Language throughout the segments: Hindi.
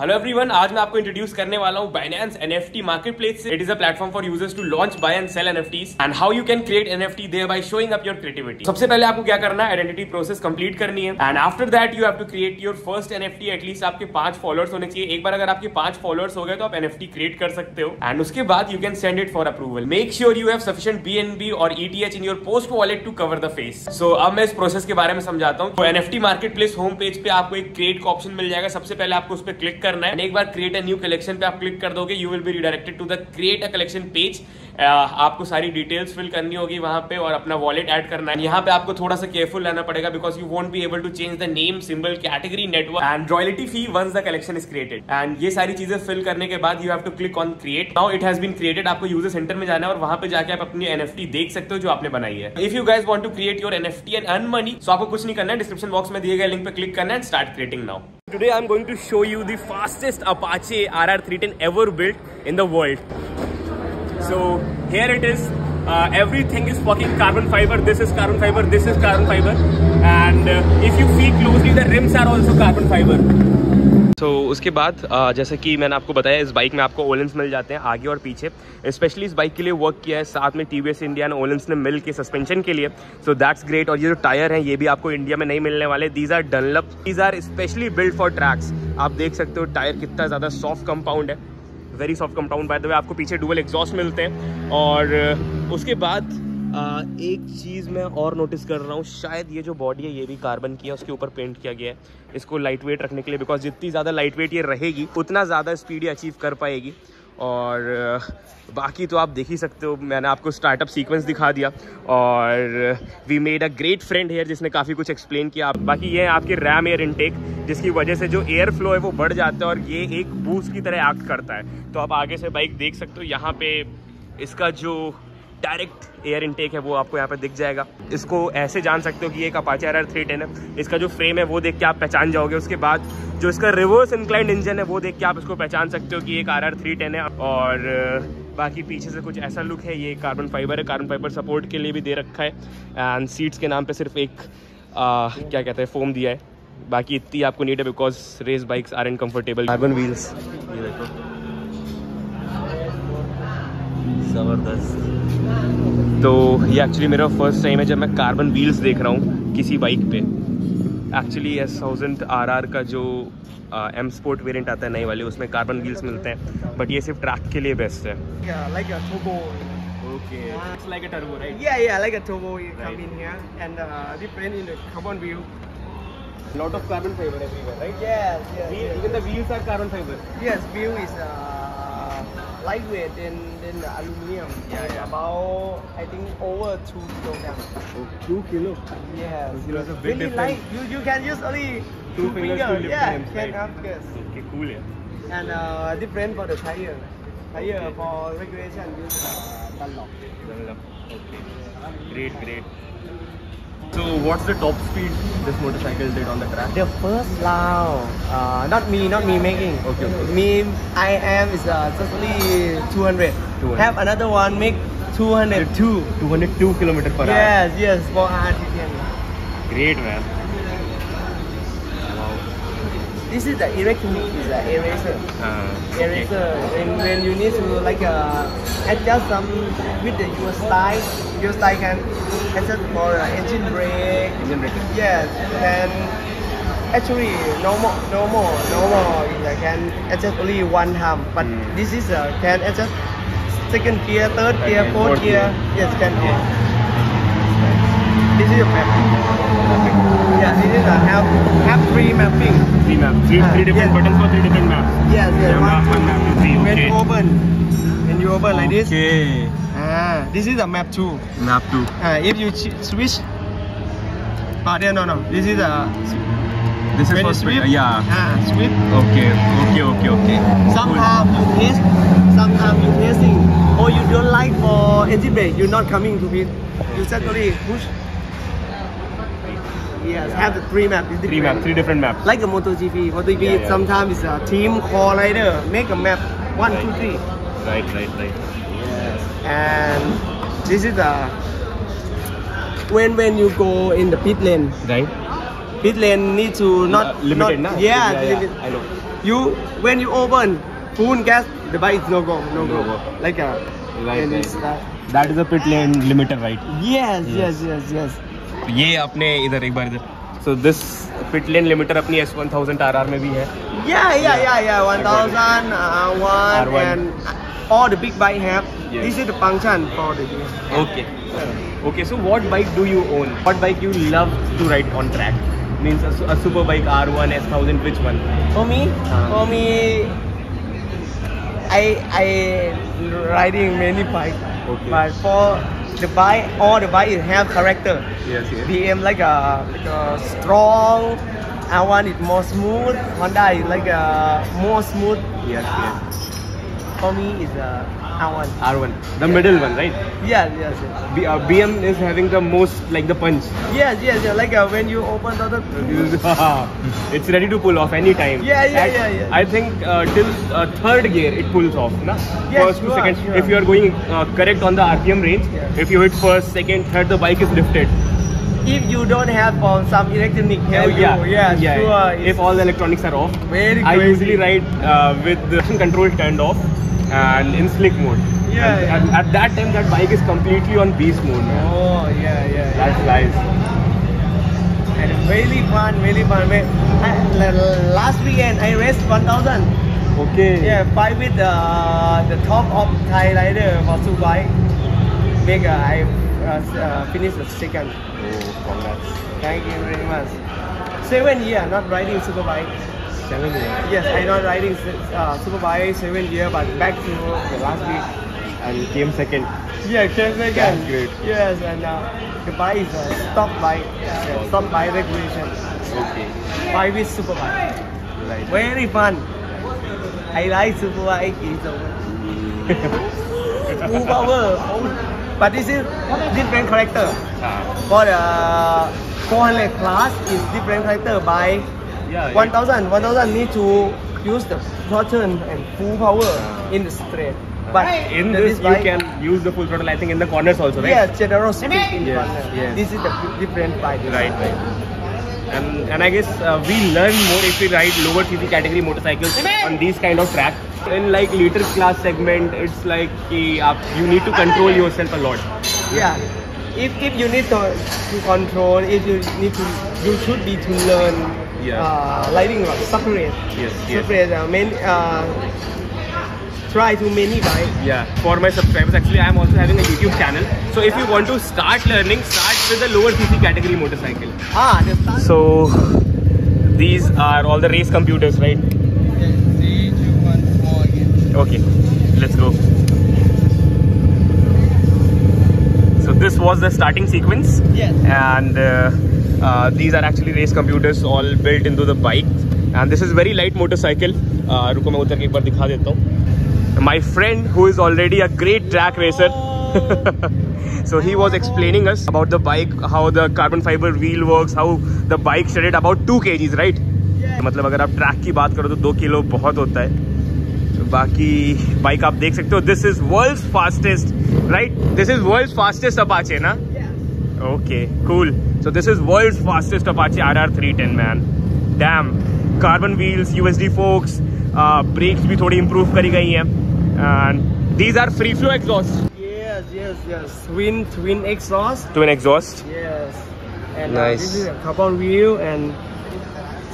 हेलो एवरीवन आज मैं आपको इंट्रोड्यूस करने वाला हूँ Binance NFT marketplace से। It is a platform for users to launch buy and sell NFTs and how you can create NFT there by showing up your creativity सबसे पहले आपको क्या करना है? आइडेंटिटी प्रोसेस कंप्लीट करनी है। And after that you have to create your first NFT at least आपके पाँच फॉलोअर्स होने चाहिए। एक बार अगर आपके पाँच फॉलोअर्स हो गए तो आप NFT क्रिएट कर सकते हो। एंड उसके बाद you can send it for approval make sure you have sufficient BNB और ETH in your post wallet to cover the face so अब मैं इस प्रोसेस के बारे में समझाता हूँ। NFT marketplace home page पे आपको एक क्रिएट का ऑप्शन मिल जाएगा। सबसे पहले आपको उस पर क्लिक करना है। एक बार क्रिएट अ न्यू कलेक्शन पे आप क्लिक कर दोगे you will be redirected to the create a collection page आपको सारी डिटेल्स फिल करनी होगी वहाँ पे और अपना वॉलेट ऐड करना है। यहाँ पे आपको थोड़ा सा केयरफुल रहना पड़ेगा because you won't be able to change the name symbol category network and royalty fee once the collection is created and ये सारी चीज़ें फिल करने के बाद you have to click on create now it has been created आपको यूज़र सेंटर में जाना है और वहाँ पे जाके आप अपनी एनएफटी देख सकते हो जो आपने बनाई है। If you guys want to create your N F T and earn money so आपको कुछ नहीं करना है। डिस्क्रिप्शन बॉक्स में दिए गए लिंक पे क्लिक करना है start creating now Today I'm going to show you the fastest Apache RR310 ever built in the world. So here it is. Uh, everything is fucking carbon fiber. This is carbon fiber. This is carbon fiber. And uh, if you see closely, the rims are also carbon fiber. तो so, उसके बाद जैसे कि मैंने आपको बताया इस बाइक में आपको ओलेंस मिल जाते हैं आगे और पीछे स्पेशली इस बाइक के लिए वर्क किया है साथ में टी इंडिया ने ओलेंस ने मिल के सस्पेंशन के लिए सो दैट्स ग्रेट और ये जो टायर हैं ये भी आपको इंडिया में नहीं मिलने वाले these are Dunlop these are specially build for tracks आप देख सकते हो टायर कितना ज़्यादा सॉफ्ट कंपाउंड है very soft compound by the way आपको पीछे डुअल एग्जॉस्ट मिलते हैं। और उसके बाद आ, एक चीज़ मैं और नोटिस कर रहा हूँ। शायद ये जो बॉडी है ये भी कार्बन की है उसके ऊपर पेंट किया गया है। इसको लाइट वेट रखने के लिए बिकॉज़ जितनी ज़्यादा लाइट वेट ये रहेगी उतना ज़्यादा स्पीड ये अचीव कर पाएगी। और बाकी तो आप देख ही सकते हो, मैंने आपको स्टार्टअप सीक्वेंस दिखा दिया। और we made a great friend here जिसने काफ़ी कुछ एक्सप्लेन किया। बाकी ये है आपके रैम एयर इनटेक जिसकी वजह से जो एयर फ्लो है वो बढ़ जाता है और ये एक बूस्ट की तरह एक्ट करता है। तो आप आगे से बाइक देख सकते हो, यहाँ पे इसका जो डायरेक्ट एयर इनटेक है वो आपको यहाँ पे दिख जाएगा। इसको ऐसे जान सकते हो कि एक Apache R R three ten है। इसका जो फ्रेम है वो देख के आप पहचान जाओगे। उसके बाद जो इसका रिवर्स इंक्लाइंड इंजन है वो देख के आप इसको पहचान सकते हो कि एक आर आर थ्री टेन है। और बाकी पीछे से कुछ ऐसा लुक है ये कार्बन फाइबर है। कार्बन फाइबर सपोर्ट के लिए भी दे रखा है। एंड सीट्स के नाम पर सिर्फ़ एक आ, क्या कहते हैं फोम दिया है। बाकी इतनी आपको नीड है because race bikes are uncomfortable carbon wheels ये देखो। ज़बरदस्त। तो ये एक्चुअली मेरा फ़र्स्ट टाइम है जब मैं कार्बन व्हील्स देख रहा हूँ किसी बाइक पे। एक्चुअली एस थाउज़ेंड आर का जो एम स्पोर्ट वेरिएंट आता है नए वाले उसमें कार्बन व्हील्स मिलते हैं। बट ये सिर्फ़ ट्रैक के लिए बेस्ट है। Lot of carbon fiber everywhere right? Yes, yes. even the wheels are carbon fiber. Yes wheel is uh... lightweight than, than aluminium. Yeah, yeah. About, I think, over 2 kilograms. Oh, 2 kilo? Yes. 2 kilos is a big really difference. light. You, you can use only two, two fingers. fingers. Two yeah, hands, can right. have, yes. Okay, cool, yeah. And uh, different for the tire. Tire okay. for regulation use uh, Dunlop. Dunlop. Great, great. So what's the top speed this motorcycle did on the track? The first round, uh, not me, not me making. Okay, okay. Me, I am is uh, totally 200. 200. Have another one make 202. 202 kilometer per yes, hour. Yes, yes, for RTTN. Great man. This is the electronic, is the eraser. Uh, eraser. Okay. And when you need to like uh, adjust some with the your slide, your slide can adjust for uh, engine brake. Engine brake. Yes. And actually normal, normal, normal. You can adjust only one time, but mm. this is uh, can adjust second gear, third okay. gear, fourth, fourth gear. gear. Yes, can. Okay. This is a map. Yeah, this is a have have three mapping. Three maps. Three, uh, three different yes. buttons for three different maps. Yes, yes. Yeah, one, one map to see. When okay. you open, when you open like this. Okay. Ah, this is a map two. Map two. Uh, if you switch. Ah, yeah, no, no. This is a. This is for sweep. Yeah. Ah, sweep. Okay. Okay. Okay. Okay. Sometimes cool. you test. Sometimes you testing. Or you don't like for engine brake. You're not coming to it. You suddenly push Yes, have the three map. Three different. map, three different maps. Like a MotoGP, MotoGP Yeah, yeah. sometimes it's a team call rider make a map one two three, Right, right, right. and this is a when when you go in the pit lane, Right? pit lane need to not Uh, limited, not, nah? yeah, I know. you when you open full gas the bike is no go no, No go. go. like a Right, right. That is a pit lane limiter, right? yes yes yes yes ये अपने इधर एक बार इधर so this pit lane limiter अपनी S one thousand R R में भी है Yeah, yeah, yeah, yeah. One thousand, uh, one, R1. and uh, all the big bike have. Yes. This is the function for the. Okay okay so what bike do you own what bike you love to ride on track means a super bike R one S thousand which one For me, Uh. for me, I I riding many bike, Okay. But for Dubai, all Dubai it have character. Yes, yes. BM like a, like a strong. I want it more smooth. Honda is like a more smooth. Yes, yes. For me, is a R1. The yeah. middle one, right? Yes, yes. yes. B, uh, BM is having the most, like the punch. Yes, yes, yes. Like uh, when you open the other. it's ready to pull off any time. Yeah, yeah, At, yeah, yeah, I think uh, till uh, third gear it pulls off. Na? Yes, first two seconds. Sure. If you are going uh, correct on the RPM range, yes. if you hit first, second, third, the bike is lifted if you don't have um, some electronic help, oh, yeah, yeah, yeah. If all the electronics are off, very I usually ride uh, with the control turned off and in slick mode. Yeah, And yeah. At, at that time, that bike is completely on beast mode. Man. Oh, yeah, yeah. That yeah. flies. And really fun, really fun. Last weekend I raced 1000. Okay. Yeah, fight with uh, the top of Thai rider for Subai. Make uh, I uh, uh, finished the second. Oh, congrats. Thank you very much. Seven year not riding superbike. Seven years. Yes, I not riding uh, superbike seven year, but back to the last week. And came second. Yeah, came second. That's great. Yes, and uh, the bike is uh, stopped by uh, stopped by regulation. Okay. Bike with superbike. Right. Very fun. I like superbike. It's a full power. But this is different character. Ah. For the 400 class is different character by Yeah. 1000. 1000 need to use the throttle and full power ah. in the straight. Ah. But in the- this you bike- can use the full throttle. I think in the corners also, right? Yes, general speed in Yes, corner. yes. This is the different bike. Right, right. And and I guess uh, we learn more if we ride lower CC category motorcycles on these kind of tracks. In like liter class segment, it's like ki, aap, you need to control yourself a lot. Yeah. If, if you need to, to control, if you need to, you should be to learn Yeah. uh, riding like separate. Yes, yes. Separate. Uh, many, uh, try to many bike. Yeah. For my subscribers, actually, I am also having a YouTube channel. So if you want to start learning, start with the lower CC category motorcycle. Ah. So these are all the race computers, right? Three, two, one, four again. Okay, let's go. So this was the starting sequence, Yes. and uh, uh, these are actually race computers all built into the bike. And this is very light motorcycle. Uh, रुको मैं उतर के एक बार दिखा देता हूँ. My friend who is already a great track racer. so he was explaining us about the bike, how the carbon fiber wheel works, how the bike shredded about 2 kgs, right? Yeah. मतलब अगर आप ट्रैक की बात करो तो दो किलो बहुत होता है तो बाकी बाइक आप देख सकते हो this is world fastest right this is world fastest Apache ना okay cool So this is world fastest Apache R R three ten man damn carbon wheels USD forks brakes भी थोड़ी इंप्रूव करी गई हैं and these are free flow exhaust Yes, yes, yes. Twin, twin exhaust. Twin exhaust Yes. And uh, Nice. this is a carbon wheel and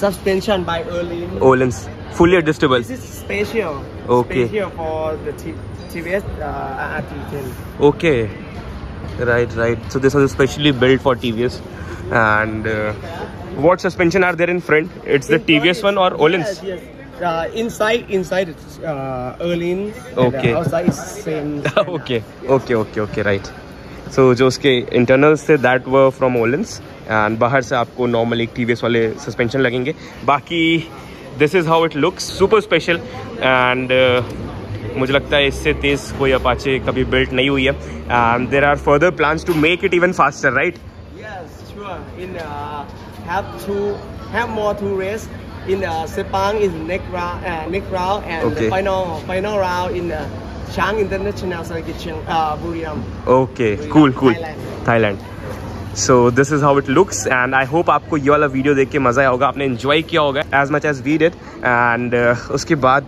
suspension by Erlin. Ohlins fully adjustable This is special. Okay. Special for the T- TVS uh, RT10. Okay. Right, right. So this was especially built for TVS. And uh, what suspension are there in front? It's the TVS one or Olin's? Yes, yes. Uh, inside, inside it's uh, Erlin. Okay. uh, outside is same. okay, okay, okay, okay, right. So जो उसके internals थे that were from Olin's and बाहर से आपको normal एक TVS वाले suspension लगेंगे बाकी this is how it looks super special and uh, मुझे लगता है इससे तेज कोई अपाचे कभी built नहीं हुई है are further plans to make it even faster right Yes, sure. In uh, have to have more to race. In uh, Sepang is next round, uh, next round, and Okay. the final final round in uh, Chang International Circuit, uh, Buriram. Okay, Buriram, cool, cool. Thailand. Thailand. So this is how it looks and I hope आपको ये वाला वीडियो देख के मज़ा आया होगा आपने इन्जॉय किया होगा as much as we did and उसके बाद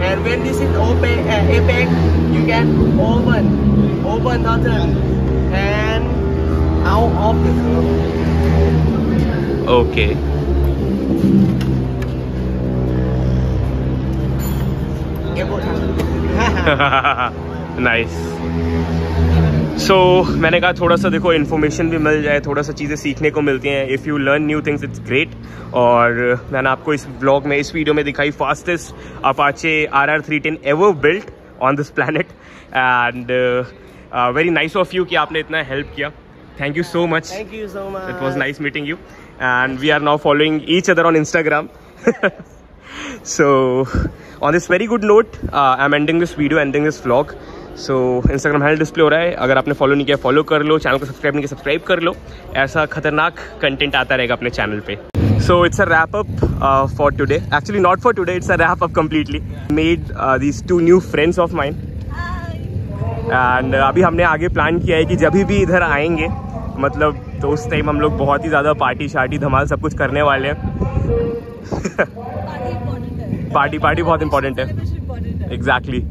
And when this is open, uh, apex, you can open, open nozzle and out of the curve. Okay Elbow nice so मैंने कहा थोड़ा सा देखो इन्फॉर्मेशन भी मिल जाए थोड़ा सा चीज़ें सीखने को मिलती हैं if you learn new things it's great और मैंने आपको इस ब्लॉग में इस वीडियो में दिखाई fastest Apache R R three ten ever built on this planet and very nice of you कि आपने इतना हेल्प किया thank you so much Thank you so much. It was nice meeting you, and we are now following each other on Instagram. so, on this very good note, uh, I'm ending this video, ending this vlog. So, Instagram handle display हो रहा है। अगर आपने फॉलो नहीं किया फॉलो कर लो। चैनल को सब्सक्राइब नहीं किया सब्सक्राइब कर लो। ऐसा खतरनाक कंटेंट आता रहेगा अपने चैनल पे। So it's a wrap up for today actually not for today it's a wrap up completely made these two new friends of mind and अभी हमने आगे प्लान किया है कि जब भी इधर आएँगे मतलब तो उस टाइम हम लोग बहुत ही ज़्यादा पार्टी शार्टी धमाल सब कुछ करने वाले हैं। पार्टी पार्टी बहुत इंपॉर्टेंट है। एग्जैक्टली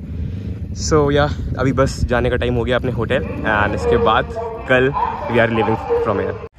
सो so, या yeah, अभी बस जाने का टाइम हो गया अपने होटल एंड इसके बाद कल we are living from air